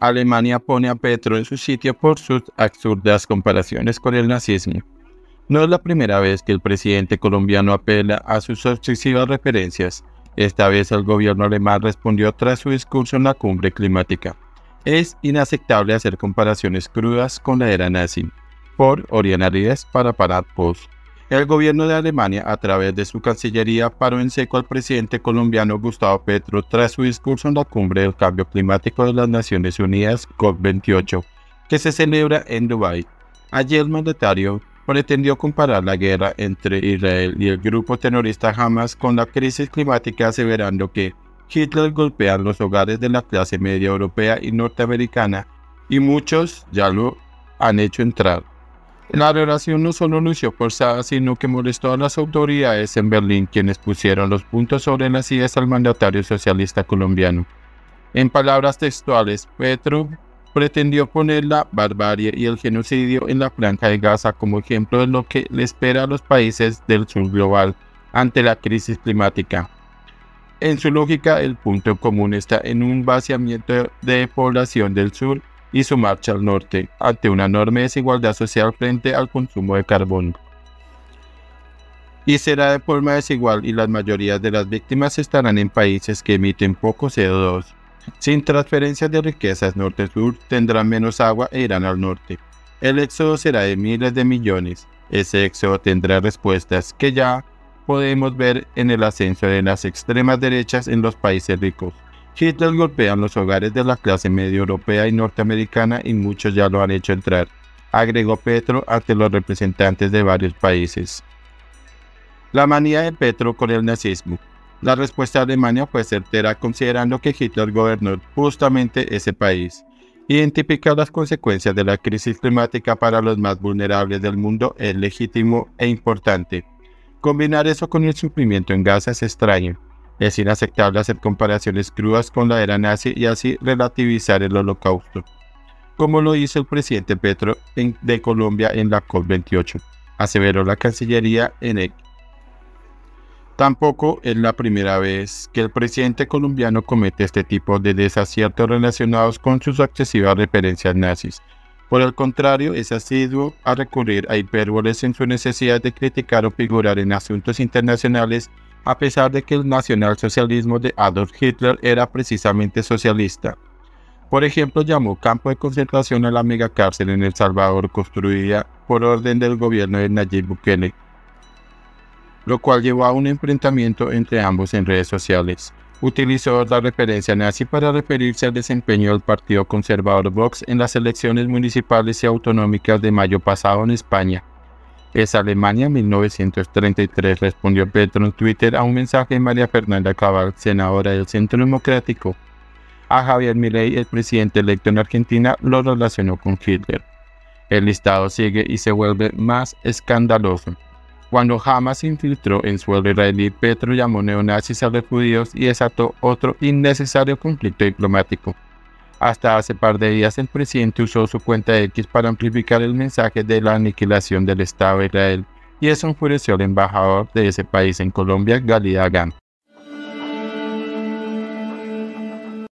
Alemania pone a Petro en su sitio por sus absurdas comparaciones con el nazismo. No es la primera vez que el presidente colombiano apela a sus sucesivas referencias. Esta vez el gobierno alemán respondió tras su discurso en la cumbre climática. Es inaceptable hacer comparaciones crudas con la era nazi. Por Oriana Ríos para Parar Post. El gobierno de Alemania, a través de su Cancillería, paró en seco al presidente colombiano Gustavo Petro tras su discurso en la cumbre del cambio climático de las Naciones Unidas COP28, que se celebra en Dubái. Allí el mandatario pretendió comparar la guerra entre Israel y el grupo terrorista Hamas con la crisis climática, aseverando que Hitler golpea los hogares de la clase media europea y norteamericana y muchos ya lo han hecho entrar la relación no solo lució forzada, sino que molestó a las autoridades en Berlín, quienes pusieron los puntos sobre las ideas al mandatario socialista colombiano. En palabras textuales, Petro pretendió poner la barbarie y el genocidio en la franja de Gaza como ejemplo de lo que le espera a los países del sur global ante la crisis climática. En su lógica, el punto común está en un vaciamiento de población del sur y su marcha al norte ante una enorme desigualdad social frente al consumo de carbón. Y será de forma desigual y las mayorías de las víctimas estarán en países que emiten poco CO2. Sin transferencias de riquezas norte-sur tendrán menos agua e irán al norte. El éxodo será de miles de millones. Ese éxodo tendrá respuestas que ya podemos ver en el ascenso de las extremas derechas en los países ricos. Hitler golpea los hogares de la clase media europea y norteamericana y muchos ya lo han hecho entrar, agregó Petro ante los representantes de varios países. La manía de Petro con el nazismo. La respuesta de Alemania fue certera considerando que Hitler gobernó justamente ese país. Identificar las consecuencias de la crisis climática para los más vulnerables del mundo es legítimo e importante. Combinar eso con el sufrimiento en Gaza es extraño, es inaceptable hacer comparaciones crudas con la era nazi y así relativizar el holocausto, como lo hizo el presidente Petro de Colombia en la COP28, aseveró la Cancillería en EC. Tampoco es la primera vez que el presidente colombiano comete este tipo de desaciertos relacionados con sus excesivas referencias nazis. Por el contrario, es asiduo a recurrir a hipérboles en su necesidad de criticar o figurar en asuntos internacionales a pesar de que el nacionalsocialismo de Adolf Hitler era precisamente socialista. Por ejemplo, llamó campo de concentración a la megacárcel en El Salvador construida por orden del gobierno de Nayib Bukele, lo cual llevó a un enfrentamiento entre ambos en redes sociales. Utilizó la referencia nazi para referirse al desempeño del Partido Conservador Vox en las elecciones municipales y autonómicas de mayo pasado en España, es Alemania 1933, respondió Petro en Twitter a un mensaje de María Fernanda Cabal, senadora del Centro Democrático. A Javier Milei, el presidente electo en Argentina, lo relacionó con Hitler. El listado sigue y se vuelve más escandaloso. Cuando Hamas infiltró en suelo israelí, Petro llamó neonazis a los judíos y desató otro innecesario conflicto diplomático. Hasta hace par de días el presidente usó su cuenta X para amplificar el mensaje de la aniquilación del Estado de Israel y eso enfureció al embajador de ese país en Colombia, Gali